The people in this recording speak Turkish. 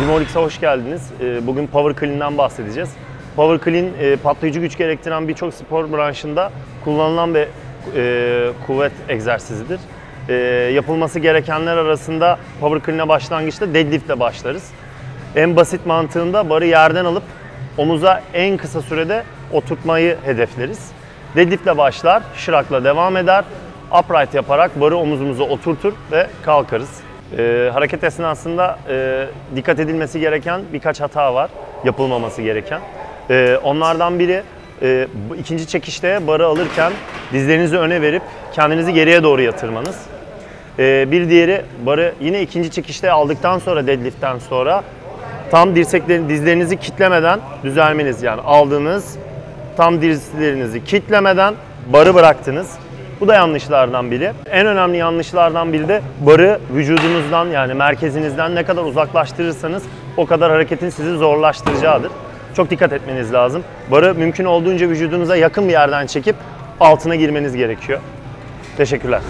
Gymolix'e hoş geldiniz. Ee, Bugün Power Clean'den bahsedeceğiz. Power Clean e, patlayıcı güç gerektiren birçok spor branşında kullanılan bir e, kuvvet egzersizidir. E, Yapılması gerekenler arasında Power Clean'e başlangıçta deadlift ile başlarız. En basit mantığında barı yerden alıp omuza en kısa sürede oturtmayı hedefleriz. Deadlift ile başlar, şırakla devam eder. Upright yaparak barı omuzumuza oturtur ve kalkarız. Ee, hareket esnasında e, dikkat edilmesi gereken birkaç hata var, yapılmaması gereken. Ee, onlardan biri e, ikinci çekişte barı alırken dizlerinizi öne verip kendinizi geriye doğru yatırmanız. Ee, bir diğeri barı yine ikinci çekişte aldıktan sonra deadlift'ten sonra tam dirseklerin dizlerinizi kitlemeden düzelmeniz yani aldığınız tam dizlerinizi kitlemeden barı bıraktınız. Bu da yanlışlardan biri. En önemli yanlışlardan biri de barı vücudunuzdan yani merkezinizden ne kadar uzaklaştırırsanız o kadar hareketin sizi zorlaştıracağıdır. Çok dikkat etmeniz lazım. Barı mümkün olduğunca vücudunuza yakın bir yerden çekip altına girmeniz gerekiyor. Teşekkürler.